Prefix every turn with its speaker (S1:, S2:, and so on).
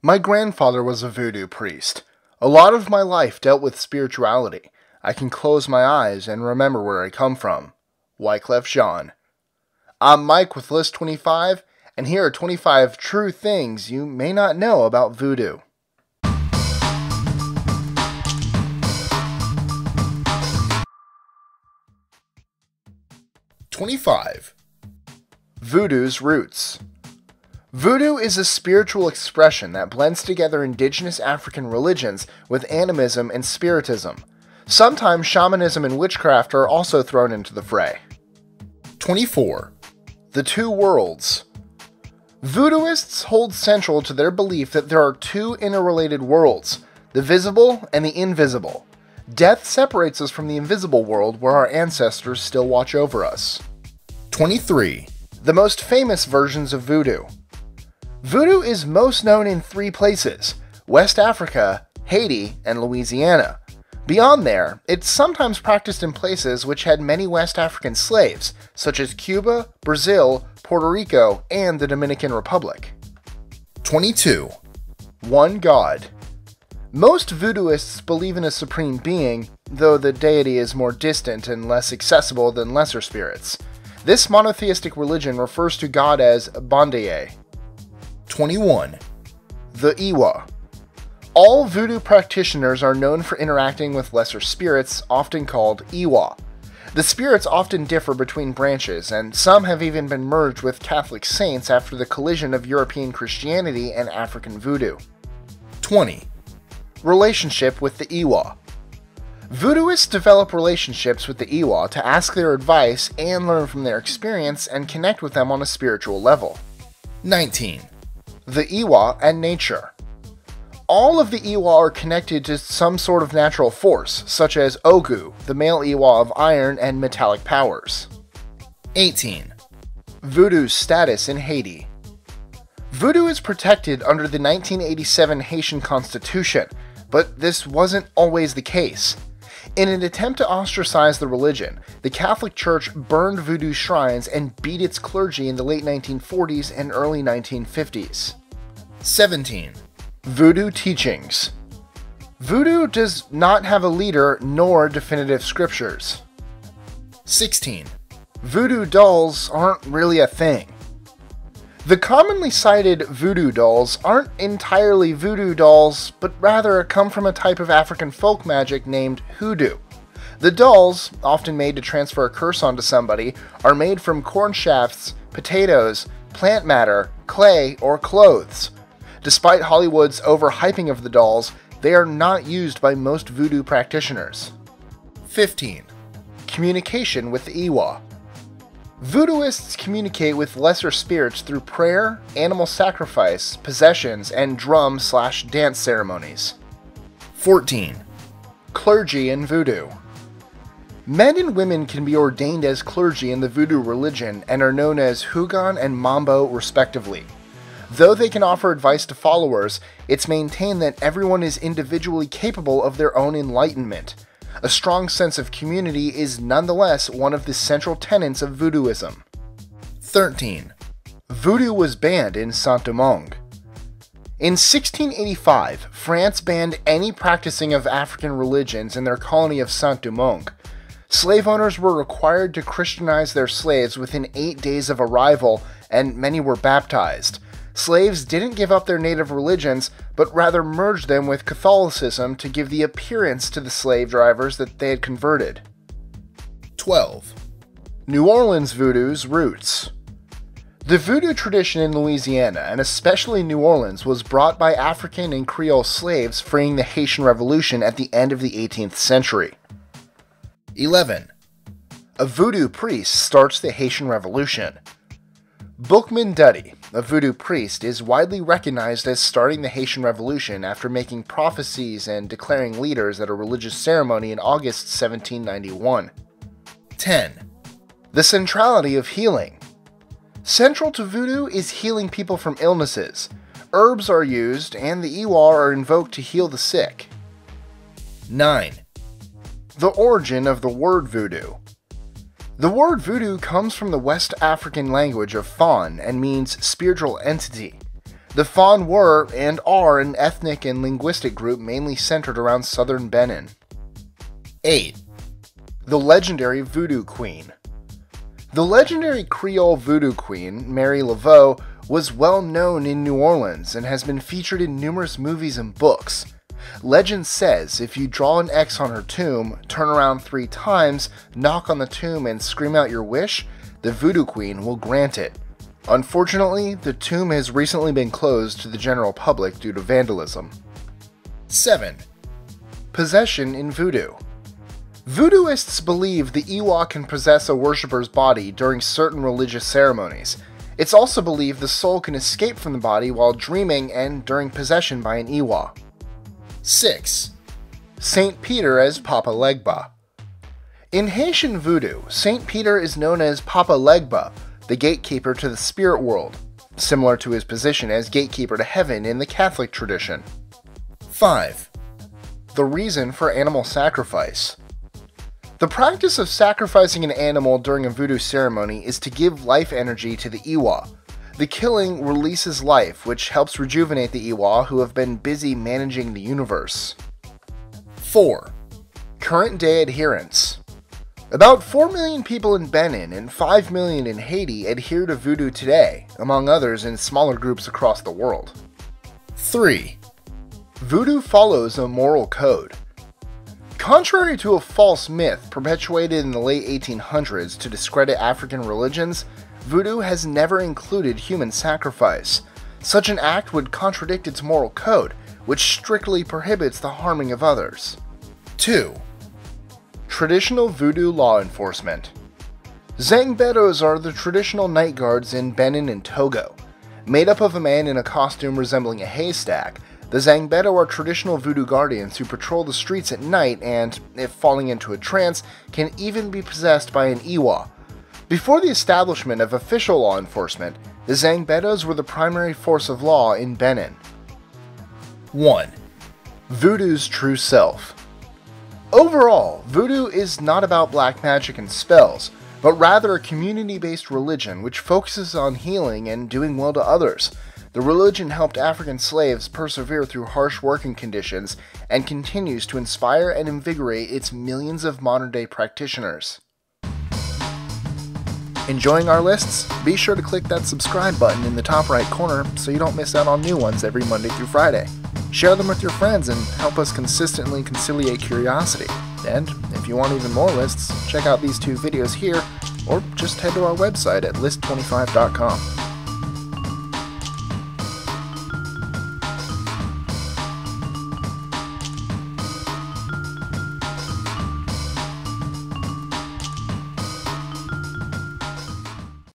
S1: My grandfather was a voodoo priest. A lot of my life dealt with spirituality. I can close my eyes and remember where I come from. Wyclef Jean. I'm Mike with List 25, and here are 25 true things you may not know about voodoo. Twenty-five. Voodoo's roots. Voodoo is a spiritual expression that blends together indigenous African religions with animism and spiritism. Sometimes shamanism and witchcraft are also thrown into the fray. 24. The Two Worlds. Voodooists hold central to their belief that there are two interrelated worlds the visible and the invisible. Death separates us from the invisible world where our ancestors still watch over us. 23. The most famous versions of voodoo. Voodoo is most known in three places West Africa, Haiti, and Louisiana. Beyond there, it's sometimes practiced in places which had many West African slaves, such as Cuba, Brazil, Puerto Rico, and the Dominican Republic. 22. One God. Most voodooists believe in a supreme being, though the deity is more distant and less accessible than lesser spirits. This monotheistic religion refers to God as Bondye, 21. The Iwa. All voodoo practitioners are known for interacting with lesser spirits, often called Iwa. The spirits often differ between branches, and some have even been merged with Catholic saints after the collision of European Christianity and African voodoo. 20. Relationship with the Iwa. Voodooists develop relationships with the Iwa to ask their advice and learn from their experience and connect with them on a spiritual level. 19 the Iwa, and nature. All of the Iwa are connected to some sort of natural force, such as Ogu, the male Iwa of iron and metallic powers. 18. Voodoo's status in Haiti. Voodoo is protected under the 1987 Haitian Constitution, but this wasn't always the case. In an attempt to ostracize the religion, the Catholic Church burned voodoo shrines and beat its clergy in the late 1940s and early 1950s. 17. Voodoo Teachings Voodoo does not have a leader nor definitive scriptures. 16. Voodoo dolls aren't really a thing. The commonly cited voodoo dolls aren't entirely voodoo dolls, but rather come from a type of African folk magic named hoodoo. The dolls, often made to transfer a curse onto somebody, are made from corn shafts, potatoes, plant matter, clay, or clothes. Despite Hollywood's overhyping of the dolls, they are not used by most voodoo practitioners. 15. Communication with the Iwa. Voodooists communicate with lesser spirits through prayer, animal sacrifice, possessions, and drum slash dance ceremonies. 14. Clergy in Voodoo. Men and women can be ordained as clergy in the Voodoo religion and are known as Houngan and Mambo respectively. Though they can offer advice to followers, it's maintained that everyone is individually capable of their own enlightenment. A strong sense of community is nonetheless one of the central tenets of voodooism. 13. Voodoo was banned in Saint-Domingue. In 1685, France banned any practicing of African religions in their colony of Saint-Domingue. Slave owners were required to Christianize their slaves within eight days of arrival, and many were baptized slaves didn't give up their native religions, but rather merged them with Catholicism to give the appearance to the slave drivers that they had converted. 12. New Orleans Voodoo's Roots The voodoo tradition in Louisiana, and especially New Orleans, was brought by African and Creole slaves freeing the Haitian Revolution at the end of the 18th century. 11. A voodoo priest starts the Haitian Revolution. Boukman Dutty, a voodoo priest, is widely recognized as starting the Haitian Revolution after making prophecies and declaring leaders at a religious ceremony in August 1791. 10. The centrality of healing. Central to voodoo is healing people from illnesses. Herbs are used, and the Iwa are invoked to heal the sick. 9. The origin of the word voodoo. The word voodoo comes from the West African language of Fon and means spiritual entity. The Fon were and are an ethnic and linguistic group mainly centered around southern Benin. 8. The legendary Voodoo Queen. The legendary Creole voodoo queen, Marie Laveau, was well known in New Orleans and has been featured in numerous movies and books. Legend says if you draw an X on her tomb, turn around three times, knock on the tomb, and scream out your wish, the Voodoo Queen will grant it. Unfortunately, the tomb has recently been closed to the general public due to vandalism. 7. Possession in Voodoo Voodooists believe the Iwa can possess a worshipper's body during certain religious ceremonies. It's also believed the soul can escape from the body while dreaming and during possession by an Iwa. 6. St. Peter as Papa Legba. In Haitian voodoo, St. Peter is known as Papa Legba, the gatekeeper to the spirit world, similar to his position as gatekeeper to heaven in the Catholic tradition. 5. The reason for animal sacrifice. The practice of sacrificing an animal during a voodoo ceremony is to give life energy to the Iwa, the killing releases life, which helps rejuvenate the Iwa who have been busy managing the universe. 4. Current day adherence. About 4 million people in Benin and 5 million in Haiti adhere to voodoo today, among others in smaller groups across the world. 3. Voodoo follows a moral code. Contrary to a false myth perpetuated in the late 1800s to discredit African religions, voodoo has never included human sacrifice. Such an act would contradict its moral code, which strictly prohibits the harming of others. 2. Traditional voodoo law enforcement. Zangbetos are the traditional night guards in Benin and Togo. Made up of a man in a costume resembling a haystack, the Zangbeto are traditional voodoo guardians who patrol the streets at night and, if falling into a trance, can even be possessed by an Iwa, before the establishment of official law enforcement, the Zangbetos were the primary force of law in Benin. 1. Voodoo's true self. Overall, voodoo is not about black magic and spells, but rather a community based religion which focuses on healing and doing well to others. The religion helped African slaves persevere through harsh working conditions and continues to inspire and invigorate its millions of modern day practitioners. Enjoying our lists? Be sure to click that subscribe button in the top right corner so you don't miss out on new ones every Monday through Friday. Share them with your friends and help us consistently conciliate curiosity. And if you want even more lists, check out these two videos here or just head to our website at list25.com.